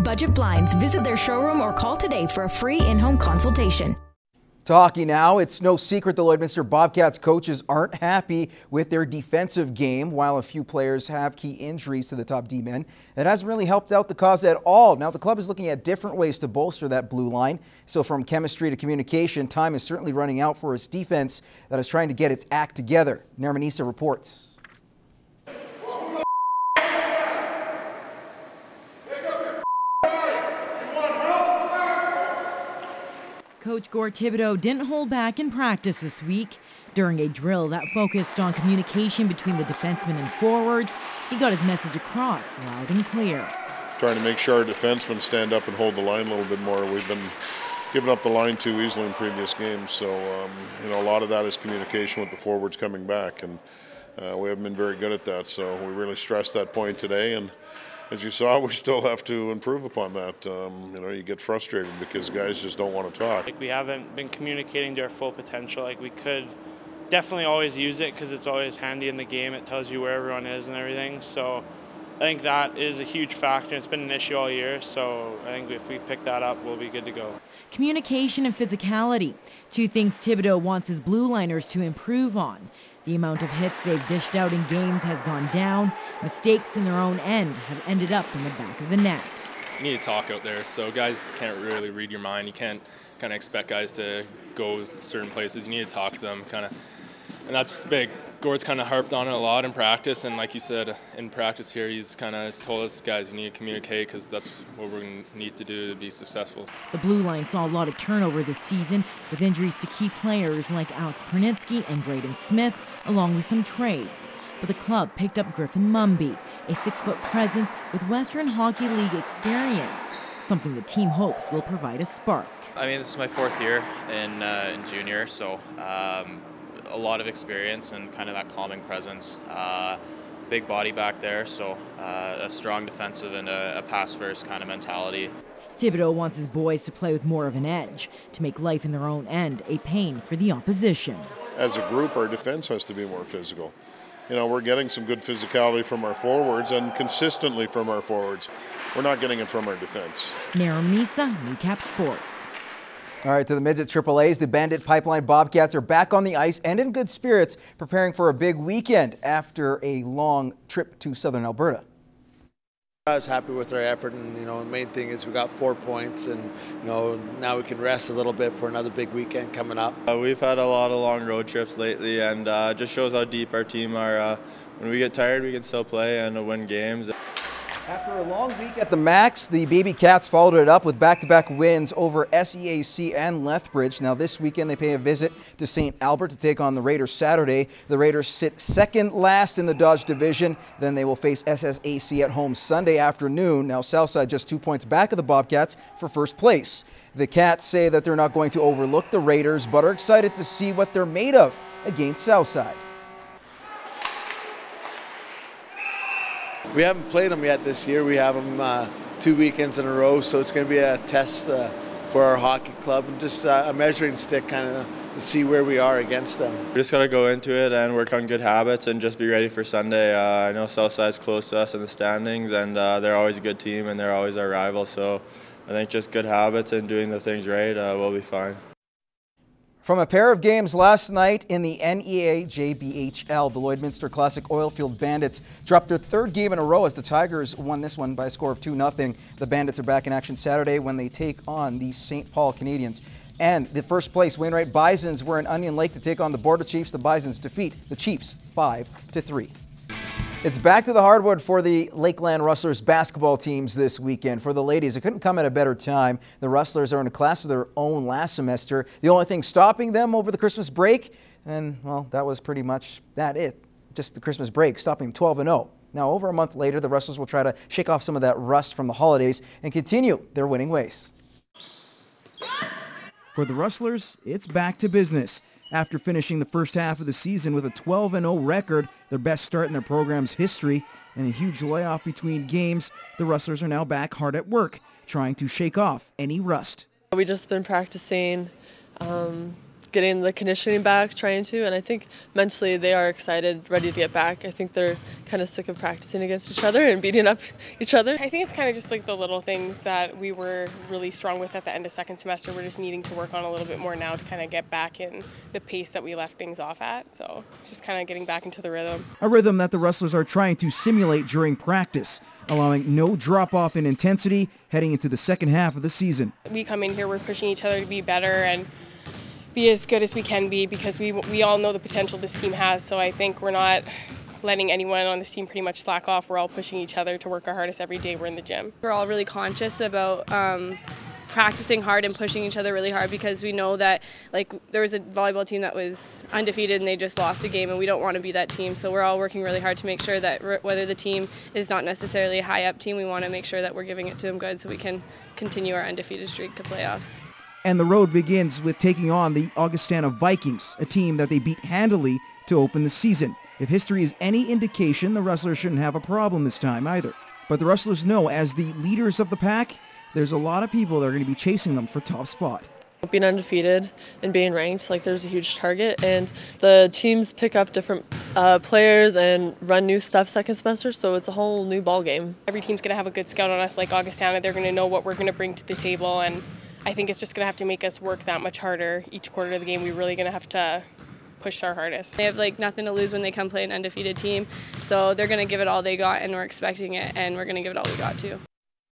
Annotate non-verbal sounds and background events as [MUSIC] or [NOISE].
Budget Blinds. Visit their showroom or call today for a free in home consultation. To hockey now, it's no secret the Lloydminster Bobcats coaches aren't happy with their defensive game. While a few players have key injuries to the top D men, that hasn't really helped out the cause at all. Now, the club is looking at different ways to bolster that blue line. So, from chemistry to communication, time is certainly running out for its defense that is trying to get its act together. Nahreman Issa reports. Coach Gord Thibodeau didn't hold back in practice this week. During a drill that focused on communication between the defensemen and forwards, he got his message across loud and clear. Trying to make sure our defensemen stand up and hold the line a little bit more. We've been giving up the line too easily in previous games, so um, you know a lot of that is communication with the forwards coming back, and uh, we haven't been very good at that. So we really stressed that point today, and as you saw, [LAUGHS] we still have to improve upon that. Um, you know, you get frustrated because guys just don't want to talk. Like we haven't been communicating to our full potential. Like we could definitely always use it because it's always handy in the game. It tells you where everyone is and everything. So I think that is a huge factor. It's been an issue all year. So I think if we pick that up, we'll be good to go. Communication and physicality, two things Thibodeau wants his blue liners to improve on. The amount of hits they've dished out in games has gone down. Mistakes in their own end have ended up in the back of the net. You need to talk out there, so guys can't really read your mind. You can't kind of expect guys to go certain places. You need to talk to them, kind of, and that's big. Gord's kind of harped on it a lot in practice, and like you said, in practice here, he's kind of told us, guys, you need to communicate because that's what we're going to need to do to be successful. The Blue Line saw a lot of turnover this season with injuries to key players like Alex Pernitzky and Braden Smith, along with some trades. But the club picked up Griffin Mumby, a six-foot presence with Western Hockey League experience, something the team hopes will provide a spark. I mean, this is my fourth year in, uh, in junior, so um, a lot of experience and kind of that calming presence. Uh, big body back there, so uh, a strong defensive and a, a pass first kind of mentality. Thibodeau wants his boys to play with more of an edge, to make life in their own end a pain for the opposition. As a group, our defense has to be more physical. You know, we're getting some good physicality from our forwards and consistently from our forwards. We're not getting it from our defense. Nahreman Issa, Newcap Sports. All right, to the midget Triple A's, the Bandit Pipeline Bobcats are back on the ice and in good spirits, preparing for a big weekend after a long trip to southern Alberta. I was happy with our effort, and you know, the main thing is we got four points, and you know, now we can rest a little bit for another big weekend coming up. Uh, we've had a lot of long road trips lately, and uh, just shows how deep our team are. Uh, when we get tired, we can still play and win games. After a long week at the Max, the Baby Cats followed it up with back-to-back wins over SEAC and Lethbridge. Now this weekend they pay a visit to St. Albert to take on the Raiders Saturday. The Raiders sit second last in the Dodge Division. Then they will face SSAC at home Sunday afternoon. Now Southside just two points back of the Bobcats for first place. The Cats say that they're not going to overlook the Raiders, but are excited to see what they're made of against Southside. We haven't played them yet this year. We have them uh, two weekends in a row, so it's going to be a test uh, for our hockey club and just uh, a measuring stick kind of to see where we are against them. We just got to go into it and work on good habits and just be ready for Sunday. Uh, I know Southside's close to us in the standings, and uh, they're always a good team and they're always our rival, so I think just good habits and doing the things right, uh, we'll be fine. From a pair of games last night in the NEA JBHL, the Lloydminster Classic Oilfield Bandits dropped their third game in a row as the Tigers won this one by a score of 2-0. The Bandits are back in action Saturday when they take on the St. Paul Canadians. And the first place Wainwright Bisons were in Onion Lake to take on the Border Chiefs. The Bisons defeat the Chiefs 5-3. It's back to the hardwood for the Lakeland Rustlers basketball teams this weekend. For the ladies, it couldn't come at a better time. The Rustlers are in a class of their own last semester. The only thing stopping them over the Christmas break, and well, that was pretty much that it. Just the Christmas break, stopping 12 and 0. Now, over a month later, the Rustlers will try to shake off some of that rust from the holidays and continue their winning ways. For the Rustlers, it's back to business. After finishing the first half of the season with a 12-0 record, their best start in their program's history, and a huge layoff between games, the Rustlers are now back hard at work, trying to shake off any rust. We've just been practicing um, getting the conditioning back, trying to, and I think mentally they are excited, ready to get back. I think they're kind of sick of practicing against each other and beating up each other. I think it's kind of just like the little things that we were really strong with at the end of second semester. We're just needing to work on a little bit more now to kind of get back in the pace that we left things off at. So it's just kind of getting back into the rhythm. A rhythm that the Rustlers are trying to simulate during practice, allowing no drop off in intensity heading into the second half of the season. We come in here, we're pushing each other to be better and be as good as we can be because we we all know the potential this team has. So I think we're not letting anyone on this team pretty much slack off. We're all pushing each other to work our hardest every day we're in the gym. We're all really conscious about um, practicing hard and pushing each other really hard because we know that like there was a volleyball team that was undefeated and they just lost a game and we don't want to be that team so we're all working really hard to make sure that whether the team is not necessarily a high up team we want to make sure that we're giving it to them good so we can continue our undefeated streak to playoffs and the road begins with taking on the Augustana Vikings, a team that they beat handily to open the season. If history is any indication, the Rustlers shouldn't have a problem this time either. But the Rustlers know, as the leaders of the pack, there's a lot of people that are going to be chasing them for top spot. Being undefeated and being ranked, like there's a huge target, and the teams pick up different uh, players and run new stuff second semester, so it's a whole new ball game. Every team's going to have a good scout on us, like Augustana. They're going to know what we're going to bring to the table, and I think it's just going to have to make us work that much harder each quarter of the game. We're really going to have to push our hardest. They have like nothing to lose when they come play an undefeated team, so they're going to give it all they got, and we're expecting it, and we're going to give it all we got too.